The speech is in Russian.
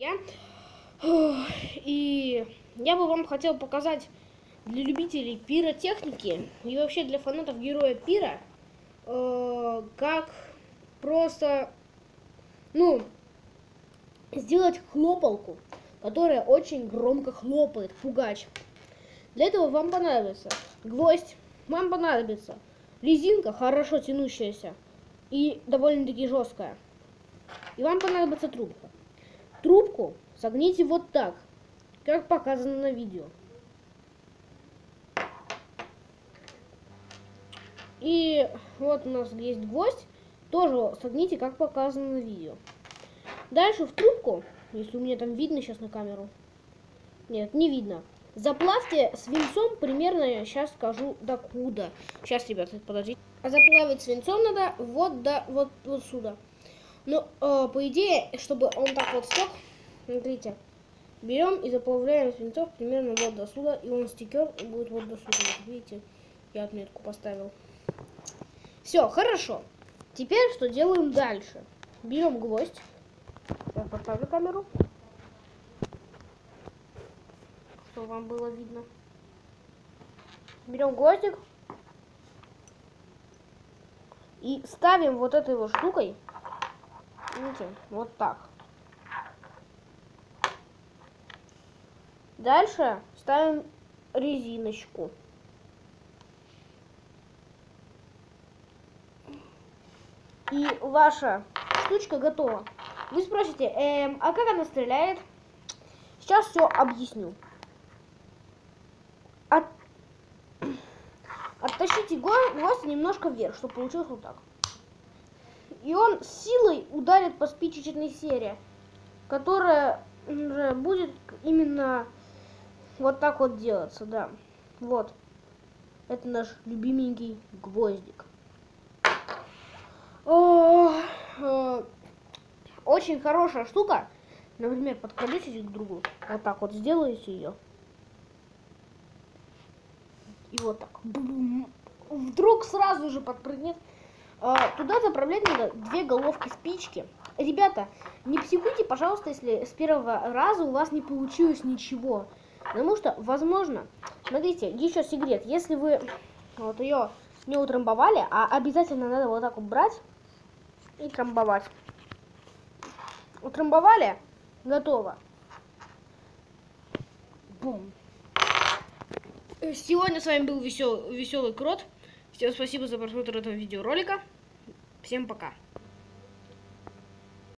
Я. И я бы вам хотел показать для любителей пиротехники и вообще для фанатов героя пира, э, как просто, ну, сделать хлопалку, которая очень громко хлопает, пугач. Для этого вам понадобится гвоздь, вам понадобится резинка, хорошо тянущаяся и довольно-таки жесткая. И вам понадобится трубка. Трубку согните вот так, как показано на видео. И вот у нас есть гвоздь, тоже согните, как показано на видео. Дальше в трубку, если у меня там видно сейчас на камеру. Нет, не видно. Заплавьте свинцом примерно, сейчас скажу докуда. Сейчас, ребята, подождите. А заплавить свинцом надо вот до вот, вот сюда. Но, э, по идее, чтобы он так вот стек, смотрите, берем и заплавляем свинцов примерно вот до сюда, и он стекер и будет вот до сюда. Видите, я отметку поставил. Все, хорошо. Теперь что делаем дальше? Берем гвоздь. Я поставлю камеру. Чтобы вам было видно. Берем гвоздик. И ставим вот этой вот штукой. Видите, вот так. Дальше ставим резиночку. И ваша штучка готова. Вы спросите, эм, а как она стреляет? Сейчас все объясню. От... Оттащите гвоздь немножко вверх, чтобы получилось вот так. И он силой ударит по спичечной серии, которая будет именно вот так вот делаться, да. Вот. Это наш любименький гвоздик. Очень хорошая штука. Например, подкрадетесь к другу. Вот так вот сделаете ее. И вот так. Вдруг сразу же подпрыгнет. А, туда заправлять надо две головки спички. Ребята, не психуйте, пожалуйста, если с первого раза у вас не получилось ничего. Потому что, возможно, смотрите, еще секрет. Если вы вот ее не утрамбовали, а обязательно надо вот так вот брать и трамбовать. Утрамбовали? Готово. Бум. Сегодня с вами был весел, веселый крот. Всем спасибо за просмотр этого видеоролика. Всем пока.